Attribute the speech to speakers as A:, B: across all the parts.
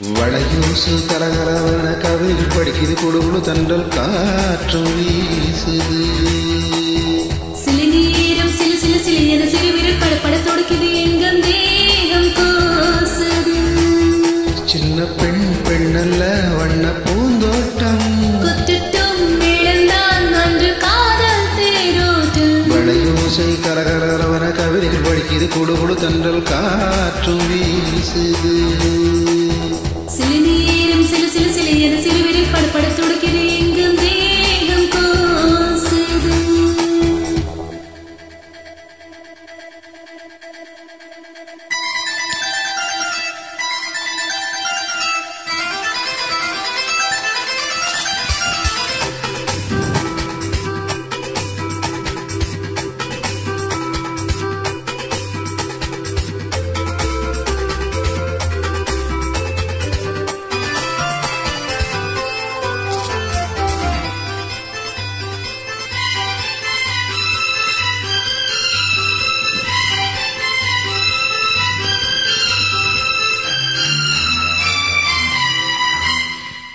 A: வளையூசு கலகலவன கவிதைகள் படிக்குது குழுகுழு தண்டல் காற்றும் வீசுது.
B: சில நேரம் சில சில சில என சிறு விரல் படப்பட தொடக்குது எங்கும் தேகம் கோசுது.
A: சின்ன பெண் பெண்ணல்ல வண்ண பூந்தோட்டம்.
B: குத்துட்டும் இழந்தான் அன்று காதல் தேரோட்டம்.
A: வளையூசை கலகலவன கவிதைகள் படிக்குது குழுகுழு தண்டல் காற்றும் வீசுது.
B: Lily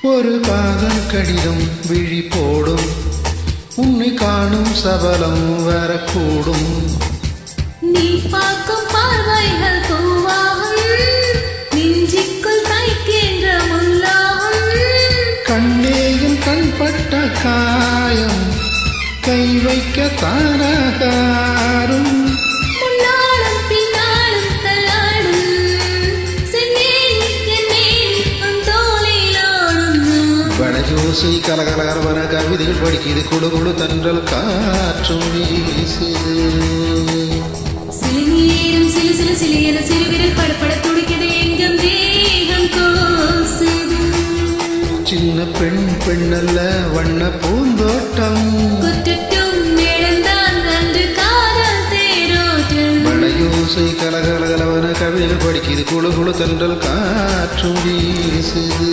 A: ஒரு காதல் கடிதம் விழி போடும். உன்னை காணும் சபலம் வரக்கூடும்.
B: நீ பார்க்கும் பார்வைகள் பூவாகும். நெஞ்சிக்குள் தைக்கின்ற முல்லாகும்
A: கண்ணேயும் கண்பட்ட காயம் கை வைக்க தானகாரும் வடஜோசை கலகலகலவன கவிதைகள் படிக்குது குழு குழு தன்றல் காற்றும் வீசுது
B: சில நேரம் சில சில சில என சிறு விரல் படப்பட துடிக்குது எங்கும் தேகம் கோசுது.
A: சின்ன பெண் பெண்ணல்ல வண்ண பூந்தோட்டம்.
B: குத்துட்டும் இழந்தான் அன்று காதல் தேரோட்டம்.
A: வடயோசை கலகலகலவன கவிதைகள் படிக்குது குழு குழு தன்றல் காற்றும் வீசுது.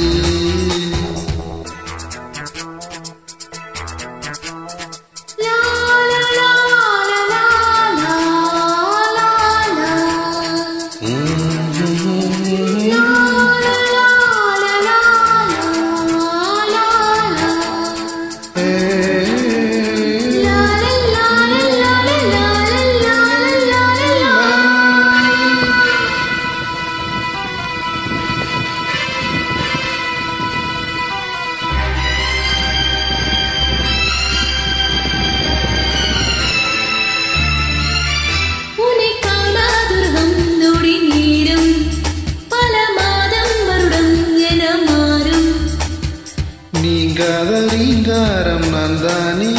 A: தீராத ரீங்காரம் நான் தானே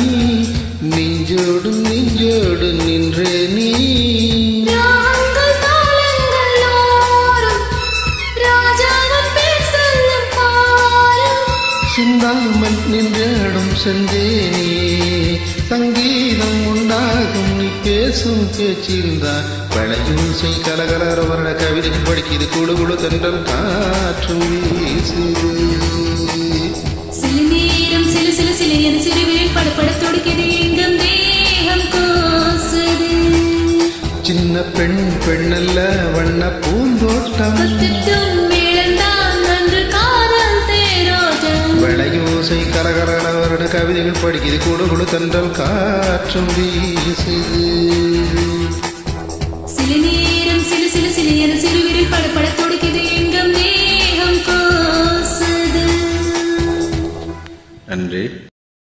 A: நெஞ்சோடு நெஞ்சோடு நின்றே நீ சிந்தாமல் நின்றாடும் செந்தேனே சங்கீதம் உண்டாகும் நீ பேசும் பேச்சில்தான் பழையூசை கலகலரவரட கவிதையும் படிக்கிறது குழு குழு தென்றல் காற்று வீசுது.
B: துடிக்குது எங்கும் தேகம் கூசுது.
A: சின்ன பெண் பெண்ணல்ல வண்ண பூந்தோட்டம்.
B: கொத்திட்டும் இழந்தான்
A: நன்று கவிதைகள் படிக்குது குடு குடு தன்றல் காற்றும் வீசுது சில நேரம் சிலு சிலு சிலு சிறுவிரில் படப்பட